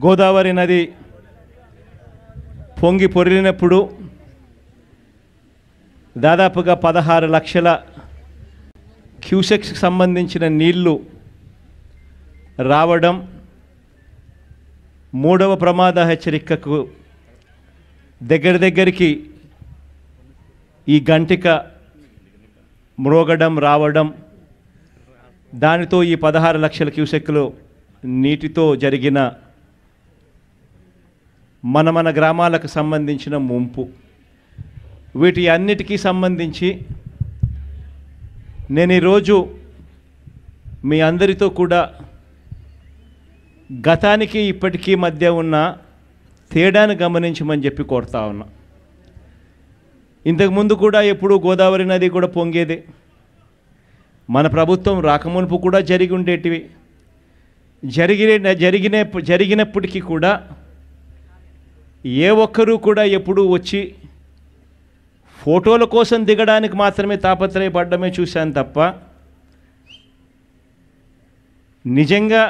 గోదావరి నది పొంగి పొరిలినప్పుడు దాదాపుగా పదహారు లక్షల క్యూసెక్స్కి సంబంధించిన నీళ్ళు రావడం మూడవ ప్రమాద హెచ్చరికకు దగ్గర దగ్గరికి ఈ గంటిక మ్రోగడం రావడం దానితో ఈ పదహారు లక్షల క్యూసెక్లు నీటితో జరిగిన మన మన గ్రామాలకు సంబంధించిన ముంపు. వీటి అన్నిటికీ సంబంధించి నేను ఈరోజు మీ అందరితో కూడా గతానికి ఇప్పటికీ మధ్య ఉన్న తేడాను గమనించమని చెప్పి కోరుతా ఉన్నా. ఇంతకుముందు కూడా ఎప్పుడు గోదావరి నది కూడా పొంగేది. మన ప్రభుత్వం రాకమునుపు కూడా జరిగి ఉండేటివి. జరిగిన జరిగిన జరిగినప్పటికీ కూడా ఏ ఒక్కరూ కూడా ఎప్పుడూ వచ్చి ఫోటోల కోసం దిగడానికి మాత్రమే తాపత్రయపడ్డమే చూశాను తప్ప నిజంగా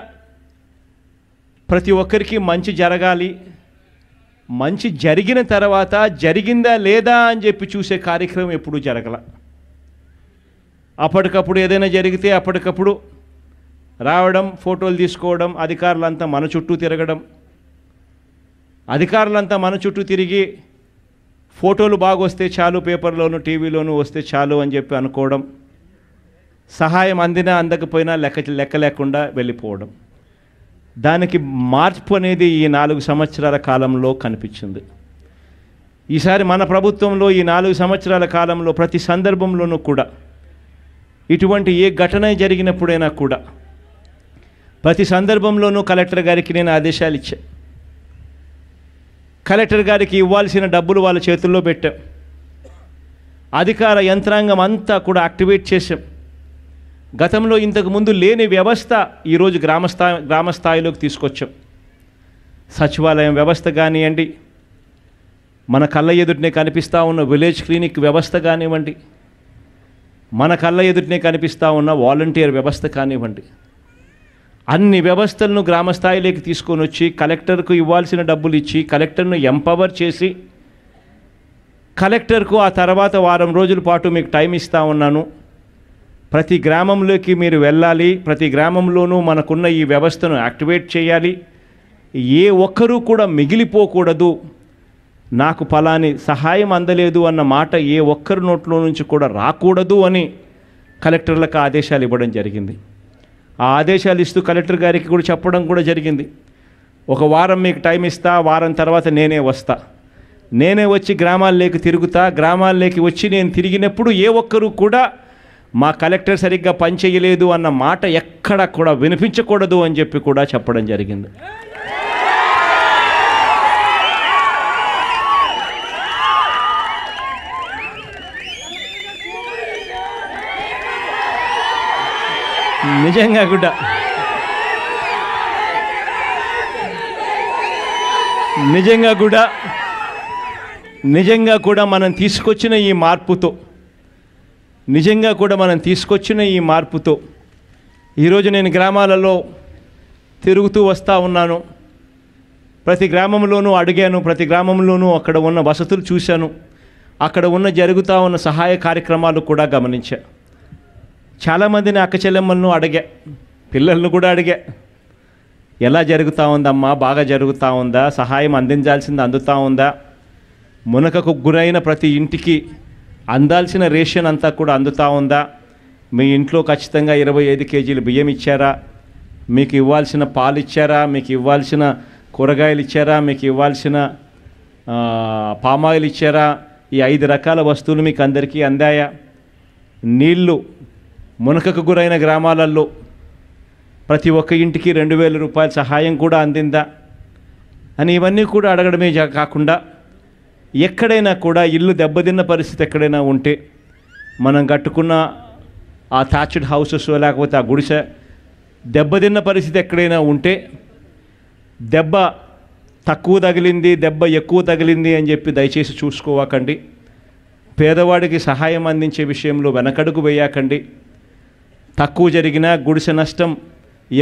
ప్రతి ఒక్కరికి మంచి జరగాలి మంచి జరిగిన తర్వాత జరిగిందా లేదా అని చెప్పి చూసే కార్యక్రమం ఎప్పుడూ జరగల. అప్పటికప్పుడు ఏదైనా జరిగితే అప్పటికప్పుడు రావడం ఫోటోలు తీసుకోవడం అధికారులంతా మన చుట్టూ తిరగడం అధికారులంతా మన చుట్టూ తిరిగి ఫోటోలు బాగా వస్తే చాలు పేపర్లోను టీవీలోను వస్తే చాలు అని చెప్పి అనుకోవడం సహాయం అందినా అందకపోయినా లెక్క లెక్క లేకుండా వెళ్ళిపోవడం. దానికి మార్పు అనేది ఈ నాలుగు సంవత్సరాల కాలంలో కనిపించింది. ఈసారి మన ప్రభుత్వంలో ఈ నాలుగు సంవత్సరాల కాలంలో ప్రతి సందర్భంలోనూ కూడా ఇటువంటి ఏ ఘటన జరిగినప్పుడైనా కూడా ప్రతి సందర్భంలోనూ కలెక్టర్ గారికి నేను ఆదేశాలు ఇచ్చా. కలెక్టర్ గారికి ఇవ్వాల్సిన డబ్బులు వాళ్ళ చేతుల్లో పెట్టాం. అధికార యంత్రాంగం అంతా కూడా యాక్టివేట్ చేశాం. గతంలో ఇంతకు ముందు లేని వ్యవస్థ ఈరోజు గ్రామస్థాయి గ్రామస్థాయిలోకి తీసుకొచ్చాం. సచివాలయం వ్యవస్థ కానివ్వండి మన కళ్ళ ఎదుటినే కనిపిస్తూ ఉన్న విలేజ్ క్లినిక్ వ్యవస్థ కానివ్వండి మన కళ్ళ ఎదుటినే కనిపిస్తూ ఉన్న వాలంటీర్ వ్యవస్థ కానివ్వండి అన్ని వ్యవస్థలను గ్రామస్థాయిలోకి తీసుకొని వచ్చి కలెక్టర్కు ఇవ్వాల్సిన డబ్బులు ఇచ్చి కలెక్టర్ను ఎంపవర్ చేసి కలెక్టర్కు ఆ తర్వాత వారం రోజుల పాటు మీకు టైం ఇస్తూ ఉన్నాను. ప్రతి గ్రామంలోకి మీరు వెళ్ళాలి. ప్రతి గ్రామంలోనూ మనకున్న ఈ వ్యవస్థను యాక్టివేట్ చేయాలి. ఏ ఒక్కరూ కూడా మిగిలిపోకూడదు. నాకు ఫలాని సహాయం అందలేదు అన్న మాట ఏ ఒక్కరి నోట్లో నుంచి కూడా రాకూడదు అని కలెక్టర్లకు ఆదేశాలు ఇవ్వడం జరిగింది. ఆ ఆదేశాలు ఇస్తూ కలెక్టర్ గారికి కూడా చెప్పడం కూడా జరిగింది. ఒక వారం మీకు టైం ఇస్తా వారం తర్వాత నేనే వస్తా. నేనే వచ్చి గ్రామాల్లోకి తిరుగుతా గ్రామాల్లోకి వచ్చి నేను తిరిగినప్పుడు ఏ ఒక్కరూ కూడా మా కలెక్టర్ సరిగ్గా పనిచేయలేదు అన్న మాట ఎక్కడ కూడా వినిపించకూడదు అని చెప్పి కూడా చెప్పడం జరిగింది. నిజంగా కూడా నిజంగా కూడా నిజంగా కూడా మనం తీసుకొచ్చిన ఈ మార్పుతో నిజంగా కూడా మనం తీసుకొచ్చిన ఈ మార్పుతో ఈరోజు నేను గ్రామాలలో తిరుగుతూ వస్తూ ఉన్నాను. ప్రతి గ్రామంలోనూ అడిగాను ప్రతి గ్రామంలోనూ అక్కడ ఉన్న వసతులు చూశాను. అక్కడ ఉన్న జరుగుతూ ఉన్న సహాయ కార్యక్రమాలు కూడా గమనించాను చాలామందిని అక్క చెల్లెమ్మలను అడిగా. పిల్లలను కూడా అడిగా. ఎలా జరుగుతూ ఉందమ్మా? బాగా జరుగుతూ ఉందా? సహాయం అందించాల్సింది అందుతూ ఉందా? మునకకు గురైన ప్రతి ఇంటికి అందాల్సిన రేషన్ అంతా కూడా అందుతూ ఉందా? మీ ఇంట్లో ఖచ్చితంగా ఇరవై ఐదు కేజీలు బియ్యం ఇచ్చారా? మీకు ఇవ్వాల్సిన పాలు ఇచ్చారా? మీకు ఇవ్వాల్సిన కూరగాయలు ఇచ్చారా? మీకు ఇవ్వాల్సిన పామాయిల్ ఇచ్చారా? ఈ ఐదు రకాల వస్తువులు మీకు అందరికీ అందాయా? నీళ్ళు మునకకు గురైన గ్రామాలలో ప్రతి ఒక్క ఇంటికి రెండు వేల రూపాయల సహాయం కూడా అందిందా? అని ఇవన్నీ కూడా అడగడమే జా- కాకుండా ఎక్కడైనా కూడా ఇల్లు దెబ్బతిన్న పరిస్థితి ఎక్కడైనా ఉంటే మనం కట్టుకున్న ఆ థాచ్డ్ హౌసెస్ లేకపోతే ఆ గుడిసె దెబ్బతిన్న పరిస్థితి ఎక్కడైనా ఉంటే దెబ్బ తక్కువ తగిలింది దెబ్బ ఎక్కువ తగిలింది అని చెప్పి దయచేసి చూసుకోవకండి. పేదవాడికి సహాయం అందించే విషయంలో వెనకడుగు వేయకండి. తక్కువ జరిగినా గుడిసె నష్టం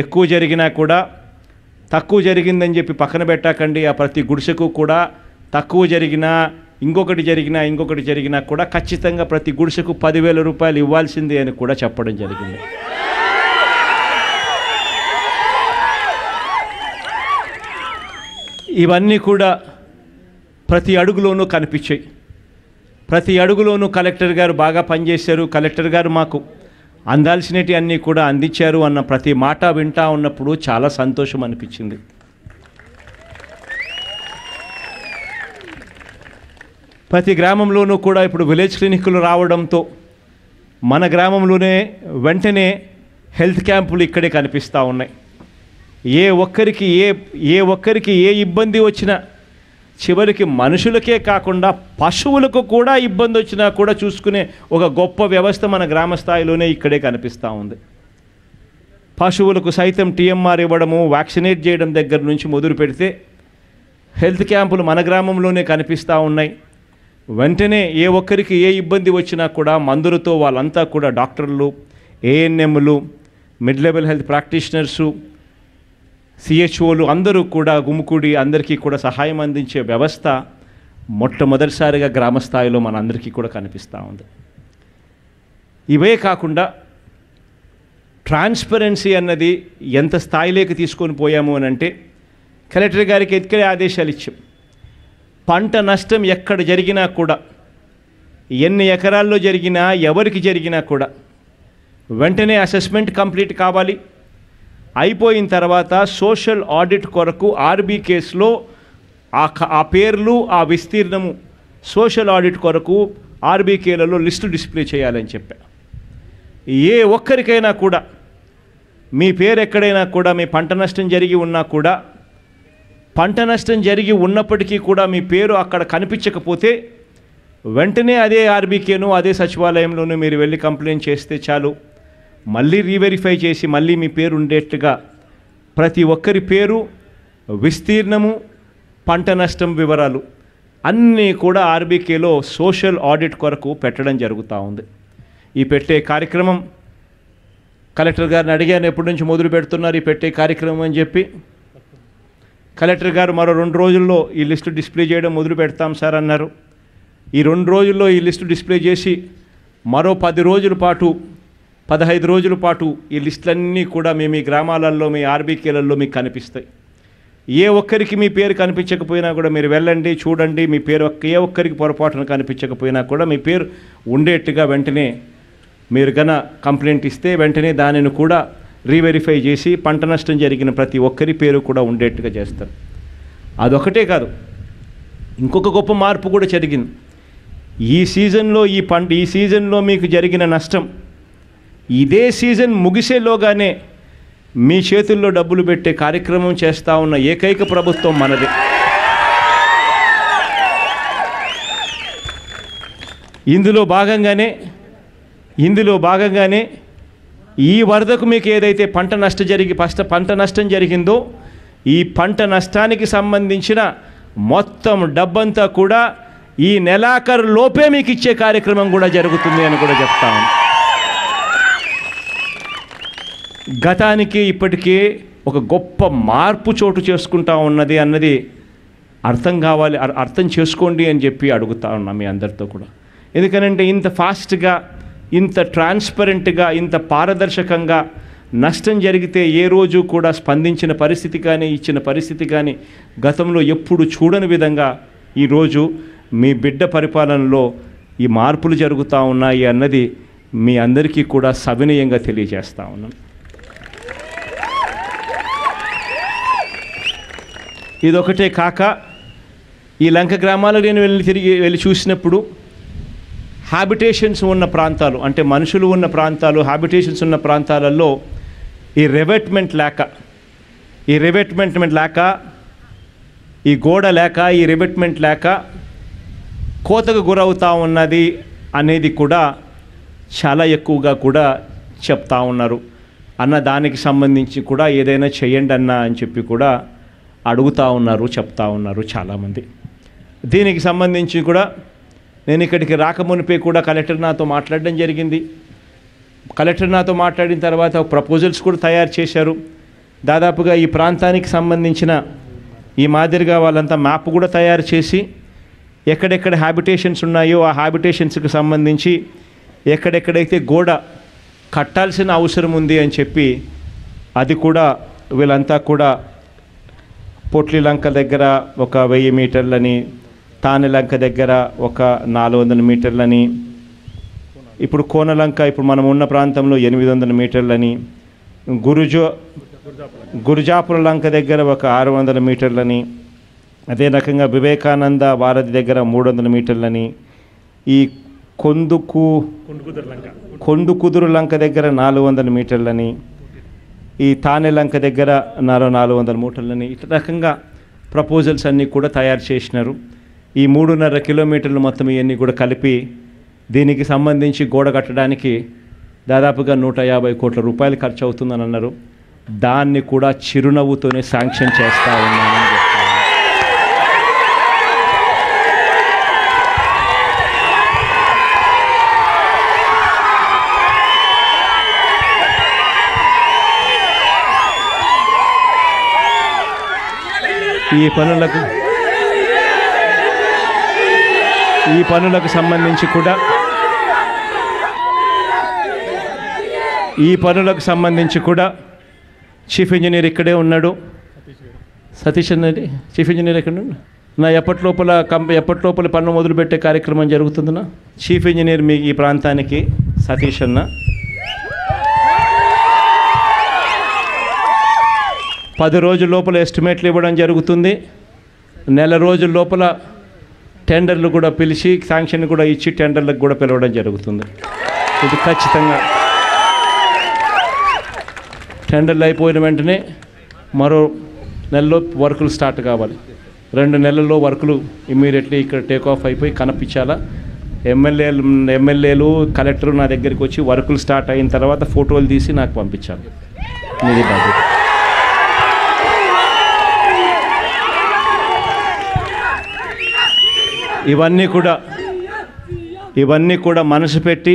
ఎక్కువ జరిగినా కూడా తక్కువ జరిగిందని చెప్పి పక్కన పెట్టకండి. ఆ ప్రతి గుడిసెకు కూడా తక్కువ జరిగినా ఇంకొకటి జరిగినా ఇంకొకటి జరిగినా కూడా ఖచ్చితంగా ప్రతి గుడిసెకు పదివేల రూపాయలు ఇవ్వాల్సిందే అని కూడా చెప్పడం జరిగింది. ఇవన్నీ కూడా ప్రతి అడుగులోనూ కనిపించాయి. ప్రతి అడుగులోనూ కలెక్టర్ గారు బాగా పనిచేశారు. కలెక్టర్ గారు మాకు అందాల్సినవి అన్నీ కూడా అందించారు అన్న ప్రతి మాట వింటా ఉన్నప్పుడు చాలా సంతోషం అనిపించింది. ప్రతి గ్రామంలోనూ కూడా ఇప్పుడు విలేజ్ క్లినిక్లు రావడంతో మన గ్రామంలోనే వెంటనే హెల్త్ క్యాంపులు ఇక్కడే కనిపిస్తూ ఉన్నాయి. ఏ ఒక్కరికి ఏ ఏ ఒక్కరికి ఏ ఇబ్బంది వచ్చినా చివరికి మనుషులకే కాకుండా పశువులకు కూడా ఇబ్బంది వచ్చినా కూడా చూసుకునే ఒక గొప్ప వ్యవస్థ మన గ్రామ స్థాయిలోనే ఇక్కడే కనిపిస్తూ ఉంది. పశువులకు సైతం టీఎంఆర్ ఇవ్వడము వ్యాక్సినేట్ చేయడం దగ్గర నుంచి మొదలు పెడితే హెల్త్ క్యాంపులు మన గ్రామంలోనే కనిపిస్తూ ఉన్నాయి. వెంటనే ఏ ఒక్కరికి ఏ ఇబ్బంది వచ్చినా కూడా మందులతో వాళ్ళంతా కూడా డాక్టర్లు ఏఎన్ఎంలు మిడ్ లెవెల్ హెల్త్ ప్రాక్టీషనర్సు సిహెచ్ఓలు అందరూ కూడా గుమ్ముకూడి అందరికీ కూడా సహాయం అందించే వ్యవస్థ మొట్టమొదటిసారిగా గ్రామ స్థాయిలో మన అందరికీ కూడా కనిపిస్తూ ఉంది. ఇవే కాకుండా ట్రాన్స్పరెన్సీ అన్నది ఎంత స్థాయిలోకి తీసుకొని పోయాము అని అంటే కలెక్టర్ గారికి ఎక్కడే ఆదేశాలు ఇచ్చాం. పంట నష్టం ఎక్కడ జరిగినా కూడా ఎన్ని ఎకరాల్లో జరిగినా ఎవరికి జరిగినా కూడా వెంటనే అసెస్మెంట్ కంప్లీట్ కావాలి. అయిపోయిన తర్వాత సోషల్ ఆడిట్ కొరకు ఆర్బీ కేసులో ఆ ఆ పేర్లు ఆ విస్తీర్ణము సోషల్ ఆడిట్ కొరకు ఆర్బీకేలలో లిస్టు డిస్ప్లే చేయాలని చెప్పా. ఏ ఒక్కరికైనా కూడా మీ పేరు ఎక్కడైనా కూడా మీ పంట నష్టం జరిగి ఉన్నా కూడా పంట నష్టం జరిగి ఉన్నప్పటికీ కూడా మీ పేరు అక్కడ కనిపించకపోతే వెంటనే అదే ఆర్బీకేను అదే సచివాలయంలోనూ మీరు వెళ్ళి కంప్లైంట్ చేస్తే చాలు. మళ్ళీ రీవెరిఫై చేసి మళ్ళీ మీ పేరు ఉండేట్టుగా ప్రతి ఒక్కరి పేరు విస్తీర్ణము పంట నష్టం వివరాలు అన్నీ కూడా ఆర్బీకేలో సోషల్ ఆడిట్ కొరకు పెట్టడం జరుగుతూ ఉంది. ఈ పెట్టే కార్యక్రమం కలెక్టర్ గారిని అడిగాను ఎప్పటి నుంచి మొదలు పెడుతున్నారు ఈ పెట్టే కార్యక్రమం? అని చెప్పి. కలెక్టర్ గారు మరో రెండు రోజుల్లో ఈ లిస్టు డిస్ప్లే చేయడం మొదలు పెడతాం సార్ అన్నారు. ఈ రెండు రోజుల్లో ఈ లిస్టు డిస్ప్లే చేసి మరో పది రోజుల పాటు పదహైదు రోజుల పాటు ఈ లిస్టులన్నీ కూడా మీ మీ గ్రామాలలో మీ ఆర్బీకేలలో మీకు కనిపిస్తాయి. ఏ ఒక్కరికి మీ పేరు కనిపించకపోయినా కూడా మీరు వెళ్ళండి చూడండి మీ పేరు ఒక్క ఏ ఒక్కరికి పొరపాటున కనిపించకపోయినా కూడా మీ పేరు ఉండేట్టుగా వెంటనే మీరు గన కంప్లైంట్ ఇస్తే వెంటనే దానిని కూడా రీవెరిఫై చేసి పంట నష్టం జరిగిన ప్రతి ఒక్కరి పేరు కూడా ఉండేట్టుగా చేస్తారు. అదొకటే కాదు ఇంకొక గొప్ప మార్పు కూడా జరిగింది. ఈ సీజన్లో ఈ పంట ఈ సీజన్లో మీకు జరిగిన నష్టం ఇదే సీజన్ ముగిసేలోగానే మీ చేతుల్లో డబ్బులు పెట్టే కార్యక్రమం చేస్తూ ఉన్న ఏకైక ప్రభుత్వం మనది. ఇందులో భాగంగానే ఇందులో భాగంగానే ఈ వరదకు మీకు ఏదైతే పంట నష్టం జరిగి ఫస్ట్ పంట నష్టం జరిగిందో ఈ పంట నష్టానికి సంబంధించిన మొత్తం డబ్బంతా కూడా ఈ నెలాఖరు లోపే మీకు ఇచ్చే కార్యక్రమం కూడా జరుగుతుంది అని కూడా చెప్తాను గతానికి ఇప్పటికీ ఒక గొప్ప మార్పు చోటు చేసుకుంటా ఉన్నది అన్నది అర్థం కావాలి అర్- అర్థం చేసుకోండి అని చెప్పి అడుగుతా ఉన్నా మీ అందరితో కూడా. ఎందుకనంటే ఇంత ఫాస్ట్గా ఇంత ట్రాన్స్పరెంట్గా ఇంత పారదర్శకంగా నష్టం జరిగితే ఏ రోజు కూడా స్పందించిన పరిస్థితి కానీ ఇచ్చిన పరిస్థితి కానీ గతంలో ఎప్పుడు చూడని విధంగా ఈరోజు మీ బిడ్డ పరిపాలనలో ఈ మార్పులు జరుగుతూ ఉన్నాయి అన్నది మీ అందరికీ కూడా సవినయంగా తెలియజేస్తూ ఉన్నాను ఇదొకటే కాక ఈ లంక గ్రామాలకు నేను వెళ్ళి తిరిగి వెళ్ళి చూసినప్పుడు హ్యాబిటేషన్స్ ఉన్న ప్రాంతాలు అంటే మనుషులు ఉన్న ప్రాంతాలు హ్యాబిటేషన్స్ ఉన్న ప్రాంతాలలో ఈ రెవెట్మెంట్ లేక ఈ రెవెట్మెంట్మెంట్ లేక ఈ గోడ లేక ఈ రెవెట్మెంట్ లేక కోతకు గురవుతూ ఉన్నది అనేది కూడా చాలా ఎక్కువగా కూడా చెప్తా ఉన్నారు. అన్న దానికి సంబంధించి కూడా ఏదైనా చేయండి అన్న అని చెప్పి కూడా అడుగుతూ ఉన్నారు చెప్తా ఉన్నారు చాలామంది. దీనికి సంబంధించి కూడా నేను ఇక్కడికి రాకమునిపే కూడా కలెక్టర్ నాతో మాట్లాడడం జరిగింది. కలెక్టర్ నాతో మాట్లాడిన తర్వాత ప్రపోజల్స్ కూడా తయారు చేశారు. దాదాపుగా ఈ ప్రాంతానికి సంబంధించిన ఈ మాదిరిగా వాళ్ళంతా మ్యాప్ కూడా తయారు చేసి ఎక్కడెక్కడ హ్యాబిటేషన్స్ ఉన్నాయో ఆ హ్యాబిటేషన్స్కి సంబంధించి ఎక్కడెక్కడైతే గోడ కట్టాల్సిన అవసరం ఉంది అని చెప్పి అది కూడా వీళ్ళంతా కూడా పొట్లి లంక దగ్గర ఒక వెయ్యి మీటర్లని తానెలంక దగ్గర ఒక నాలుగు వందల మీటర్లని ఇప్పుడు కోనలంక ఇప్పుడు మనం ఉన్న ప్రాంతంలో ఎనిమిది వందల మీటర్లని గురుజో గురుజాపుర లంక దగ్గర ఒక ఆరు వందల మీటర్లని అదే రకంగా వివేకానంద వారధి దగ్గర మూడు వందల మీటర్లని ఈ కొందుకు కొండు కుదురు లంక దగ్గర నాలుగు వందల మీటర్లని ఈ తానే లంక దగ్గర నాలుగు నాలుగు వందల మూటలని ఇట్లా రకంగా ప్రపోజల్స్ అన్నీ కూడా తయారు చేసినారు. ఈ మూడున్నర కిలోమీటర్లు మొత్తం ఇవన్నీ కూడా కలిపి దీనికి సంబంధించి గోడ కట్టడానికి దాదాపుగా నూట యాభై కోట్ల రూపాయలు ఖర్చు అవుతుందని అన్నారు. దాన్ని కూడా చిరునవ్వుతోనే శాంక్షన్ చేస్తా ఉన్నాను చెప్తాను ఈ పనులకు ఈ పనులకు సంబంధించి కూడా ఈ పనులకు సంబంధించి కూడా చీఫ్ ఇంజనీర్ ఇక్కడే ఉన్నాడు. సతీష్ అన్నది చీఫ్ ఇంజనీర్ ఎక్కడ నా ఎప్పటి లోపల కంప ఎప్పటి లోపల పన్ను మొదలుపెట్టే కార్యక్రమం జరుగుతుందన్నా చీఫ్ ఇంజనీర్ మీ ఈ ప్రాంతానికి సతీష్ అన్న. పది రోజుల లోపల ఎస్టిమేట్లు ఇవ్వడం జరుగుతుంది. నెల రోజుల లోపల టెండర్లు కూడా పిలిచి శాంక్షన్ కూడా ఇచ్చి టెండర్లకు కూడా పిలవడం జరుగుతుంది. ఇది ఖచ్చితంగా. టెండర్లు అయిపోయిన వెంటనే మరో నెలలో వర్కులు స్టార్ట్ కావాలి. రెండు నెలల్లో వర్కులు ఇమ్మీడియట్లీ ఇక్కడ టేక్ ఆఫ్ అయిపోయి కనిపించాలా. ఎమ్మెల్యేలు ఎమ్మెల్యేలు కలెక్టర్ నా దగ్గరికి వచ్చి వర్కులు స్టార్ట్ అయిన తర్వాత ఫోటోలు తీసి నాకు పంపించాలి. మీది బాధ్యత. ఇవన్నీ కూడా ఇవన్నీ కూడా మనసు పెట్టి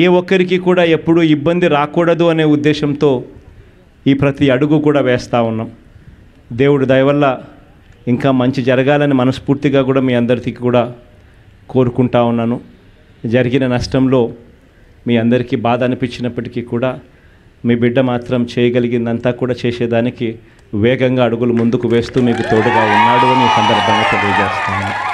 ఏ ఒక్కరికి కూడా ఎప్పుడూ ఇబ్బంది రాకూడదు అనే ఉద్దేశంతో ఈ ప్రతి అడుగు కూడా వేస్తూ ఉన్నాం. దేవుడు దయవల్ల ఇంకా మంచి జరగాలని మనస్ఫూర్తిగా కూడా మీ అందరికీ కూడా కోరుకుంటా ఉన్నాను. జరిగిన నష్టంలో మీ అందరికీ బాధ అనిపించినప్పటికీ కూడా మీ బిడ్డ మాత్రం చేయగలిగిందంతా కూడా చేసేదానికి వేగంగా అడుగులు ముందుకు వేస్తూ మీకు తోడుగా ఉన్నాడు అని సందర్భంగా తెలియజేస్తాను